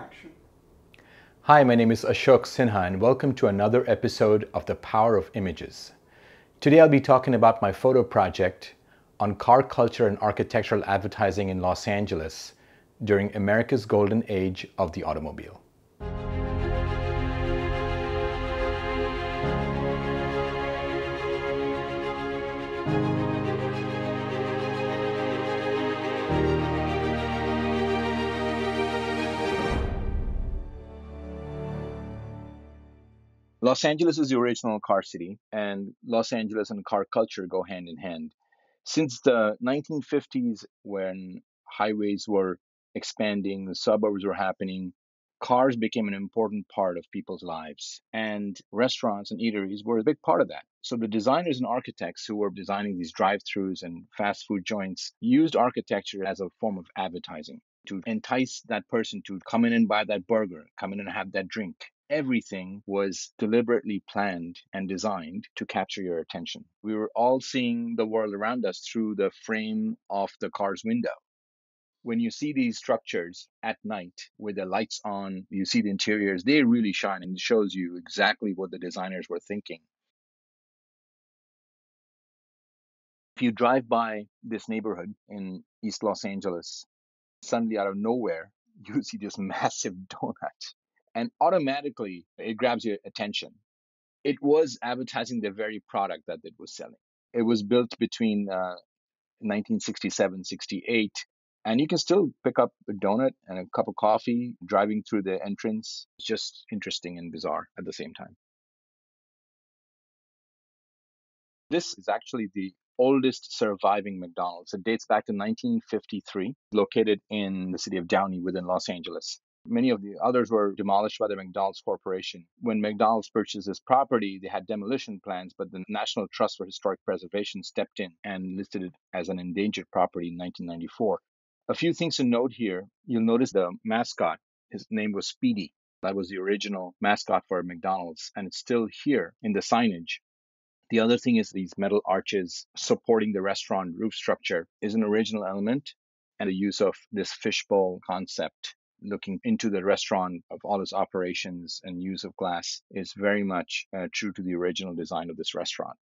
Action. Hi, my name is Ashok Sinha, and welcome to another episode of The Power of Images. Today I'll be talking about my photo project on car culture and architectural advertising in Los Angeles during America's golden age of the automobile. Los Angeles is the original car city, and Los Angeles and car culture go hand in hand. Since the 1950s, when highways were expanding, the suburbs were happening, cars became an important part of people's lives. And restaurants and eateries were a big part of that. So the designers and architects who were designing these drive throughs and fast food joints used architecture as a form of advertising to entice that person to come in and buy that burger, come in and have that drink everything was deliberately planned and designed to capture your attention. We were all seeing the world around us through the frame of the car's window. When you see these structures at night with the lights on, you see the interiors, they really shine and it shows you exactly what the designers were thinking. If you drive by this neighborhood in East Los Angeles, suddenly out of nowhere, you see this massive donut and automatically it grabs your attention. It was advertising the very product that it was selling. It was built between uh, 1967 68 and you can still pick up a donut and a cup of coffee driving through the entrance. It's just interesting and bizarre at the same time. This is actually the oldest surviving McDonald's. It dates back to 1953, located in the city of Downey within Los Angeles. Many of the others were demolished by the McDonald's Corporation. When McDonald's purchased this property, they had demolition plans, but the National Trust for Historic Preservation stepped in and listed it as an endangered property in 1994. A few things to note here. You'll notice the mascot, his name was Speedy. That was the original mascot for McDonald's, and it's still here in the signage. The other thing is these metal arches supporting the restaurant roof structure is an original element and the use of this fishbowl concept looking into the restaurant of all its operations and use of glass is very much uh, true to the original design of this restaurant.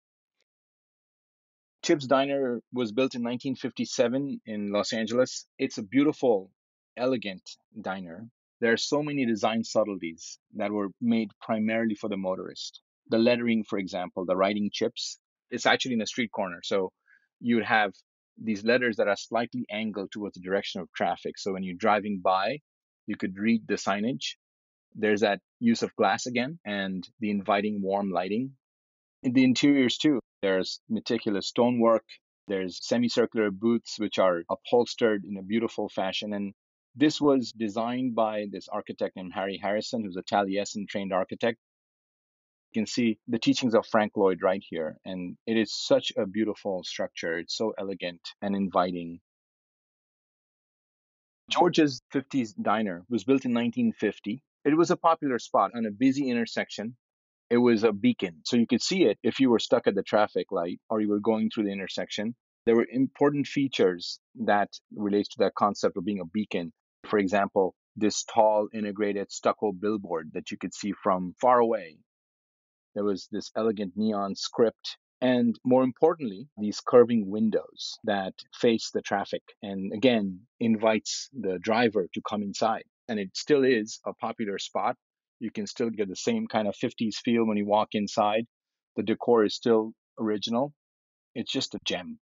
Chip's Diner was built in 1957 in Los Angeles. It's a beautiful, elegant diner. There are so many design subtleties that were made primarily for the motorist. The lettering, for example, the writing chips, it's actually in a street corner. So you'd have these letters that are slightly angled towards the direction of traffic. So when you're driving by, you could read the signage. There's that use of glass again and the inviting warm lighting. In the interiors, too, there's meticulous stonework. There's semicircular booths, which are upholstered in a beautiful fashion. And this was designed by this architect named Harry Harrison, who's a Taliesin trained architect. You can see the teachings of Frank Lloyd Wright here. And it is such a beautiful structure. It's so elegant and inviting. George's 50s Diner was built in 1950. It was a popular spot on a busy intersection. It was a beacon. So you could see it if you were stuck at the traffic light or you were going through the intersection. There were important features that relates to that concept of being a beacon. For example, this tall integrated stucco billboard that you could see from far away. There was this elegant neon script and more importantly, these curving windows that face the traffic and again invites the driver to come inside. And it still is a popular spot. You can still get the same kind of 50s feel when you walk inside. The decor is still original. It's just a gem.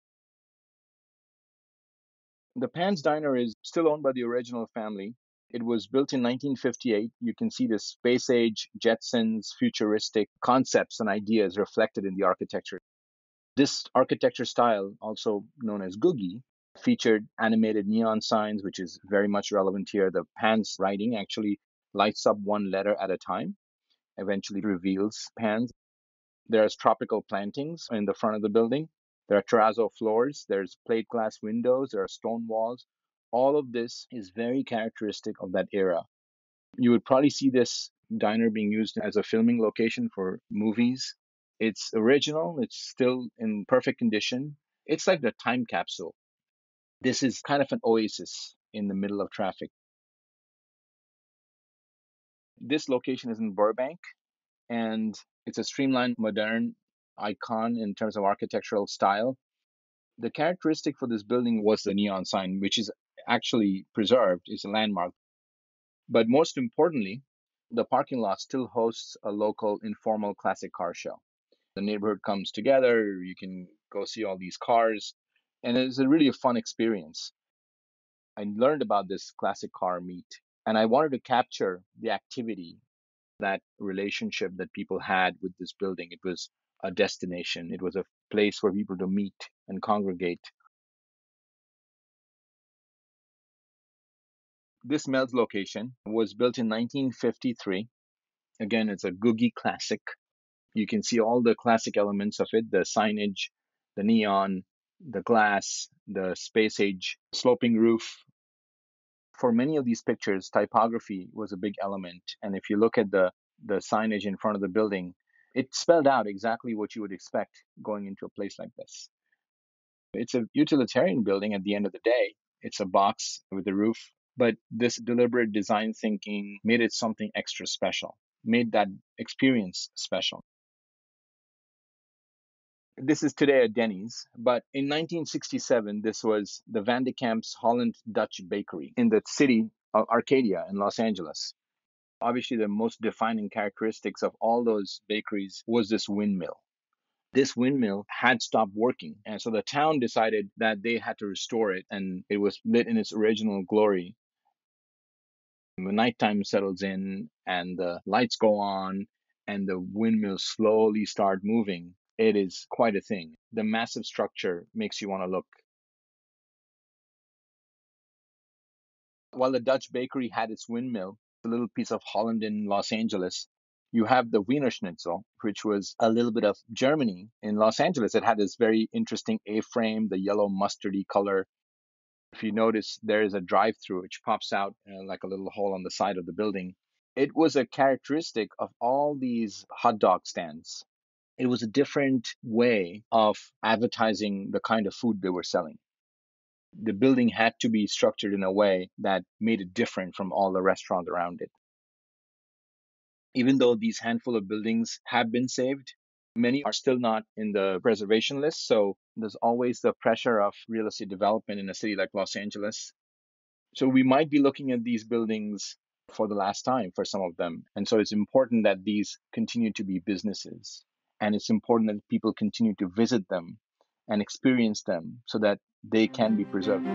The Pann's Diner is still owned by the original family. It was built in 1958. You can see the space age, Jetsons, futuristic concepts and ideas reflected in the architecture. This architecture style, also known as Googie, featured animated neon signs, which is very much relevant here. The Pann's writing actually lights up one letter at a time, eventually reveals Pann's. There's tropical plantings in the front of the building. There are terrazzo floors. There's plate glass windows. There are stone walls. All of this is very characteristic of that era. You would probably see this diner being used as a filming location for movies. It's original, it's still in perfect condition. It's like the time capsule. This is kind of an oasis in the middle of traffic. This location is in Burbank, and it's a streamlined, modern icon in terms of architectural style. The characteristic for this building was the neon sign, which is actually preserved, is a landmark. But most importantly, the parking lot still hosts a local informal classic car show. The neighborhood comes together, you can go see all these cars, and it's a really a fun experience. I learned about this classic car meet, and I wanted to capture the activity, that relationship that people had with this building. It was a destination, it was a place for people to meet and congregate. This Mel's location was built in 1953. Again, it's a Googie classic. You can see all the classic elements of it the signage, the neon, the glass, the space age sloping roof. For many of these pictures, typography was a big element. And if you look at the, the signage in front of the building, it spelled out exactly what you would expect going into a place like this. It's a utilitarian building at the end of the day. It's a box with a roof, but this deliberate design thinking made it something extra special, made that experience special. This is today a Denny's, but in 1967, this was the Van de Kamp's Holland Dutch Bakery in the city of Arcadia in Los Angeles. Obviously, the most defining characteristics of all those bakeries was this windmill. This windmill had stopped working, and so the town decided that they had to restore it, and it was lit in its original glory. When nighttime settles in and the lights go on and the windmills slowly start moving, it is quite a thing. The massive structure makes you want to look. While the Dutch bakery had its windmill, a little piece of Holland in Los Angeles, you have the Wiener Schnitzel, which was a little bit of Germany in Los Angeles. It had this very interesting A frame, the yellow mustardy color. If you notice, there is a drive through which pops out uh, like a little hole on the side of the building. It was a characteristic of all these hot dog stands it was a different way of advertising the kind of food they were selling. The building had to be structured in a way that made it different from all the restaurants around it. Even though these handful of buildings have been saved, many are still not in the preservation list. So there's always the pressure of real estate development in a city like Los Angeles. So we might be looking at these buildings for the last time for some of them. And so it's important that these continue to be businesses and it's important that people continue to visit them and experience them so that they can be preserved.